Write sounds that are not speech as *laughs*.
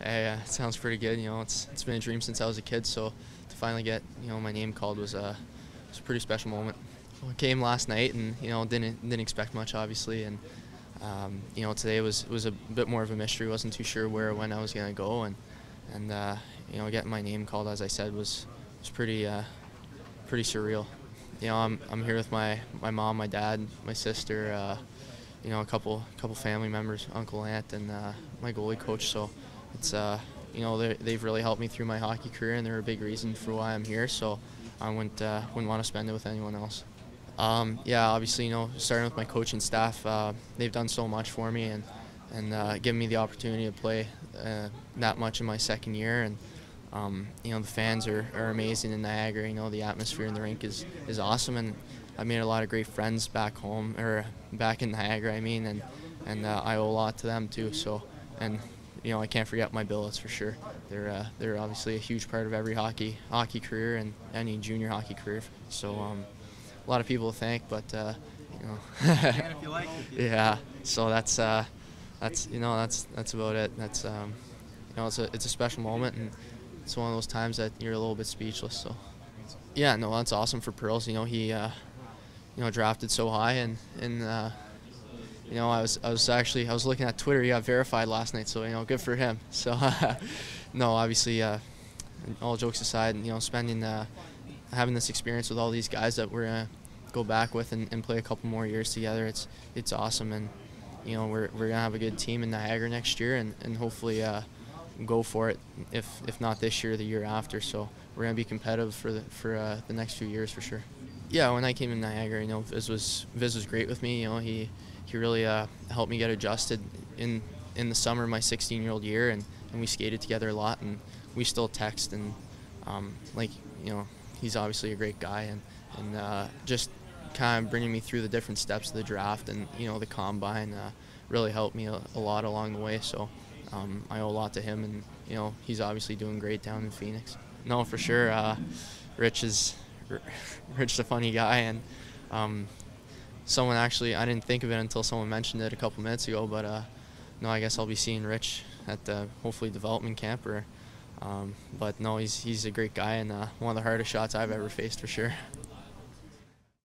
Uh, it sounds pretty good. You know, it's it's been a dream since I was a kid, so to finally get you know my name called was a was a pretty special moment. Well, I came last night and you know didn't didn't expect much obviously, and um, you know today was was a bit more of a mystery. wasn't too sure where when I was gonna go, and and uh, you know getting my name called as I said was was pretty uh, pretty surreal. You know, I'm I'm here with my my mom, my dad, my sister. Uh, you know, a couple couple family members, Uncle Ant, and uh, my goalie coach. So it's uh, you know they've really helped me through my hockey career, and they're a big reason for why I'm here. So I wouldn't uh, wouldn't want to spend it with anyone else. Um, yeah, obviously, you know, starting with my coaching staff, uh, they've done so much for me and and uh, given me the opportunity to play uh, that much in my second year. And um, you know, the fans are, are amazing in Niagara. You know, the atmosphere in the rink is is awesome, and I've made a lot of great friends back home or back in Niagara. I mean, and and uh, I owe a lot to them too. So and you know, I can't forget my billets for sure. They're uh, they're obviously a huge part of every hockey hockey career and any junior hockey career. So um, a lot of people to thank, but uh, you know, *laughs* yeah. So that's uh, that's you know that's that's about it. That's um, you know it's a it's a special moment and it's one of those times that you're a little bit speechless. So yeah, no, that's awesome for Pearls. You know he uh, you know drafted so high and and uh, you know, I was I was actually I was looking at Twitter. He got verified last night, so you know, good for him. *laughs* So, *laughs* no, obviously, uh, all jokes aside, you know, spending uh, having this experience with all these guys that we're gonna go back with and, and play a couple more years together, it's it's awesome, and you know, we're we're gonna have a good team in Niagara next year, and and hopefully. Uh, go for it if if not this year the year after so we're going to be competitive for the for uh, the next few years for sure yeah when I came in Niagara you know Viz was Viz was great with me you know he he really uh, helped me get adjusted in in the summer of my 16 year old year and, and we skated together a lot and we still text and um, like you know he's obviously a great guy and and uh, just kind of bringing me through the different steps of the draft and you know the combine uh, really helped me a, a, lot along the way so um, I owe a lot to him and you know he's obviously doing great down in Phoenix. No for sure uh, Rich is *laughs* Rich is a funny guy and um, someone actually I didn't think of it until someone mentioned it a couple minutes ago. But uh, no, I guess I'll be seeing Rich at the hopefully development camp. Or, um, but no, he's he's a great guy and uh, one of the hardest shots I've ever faced for sure.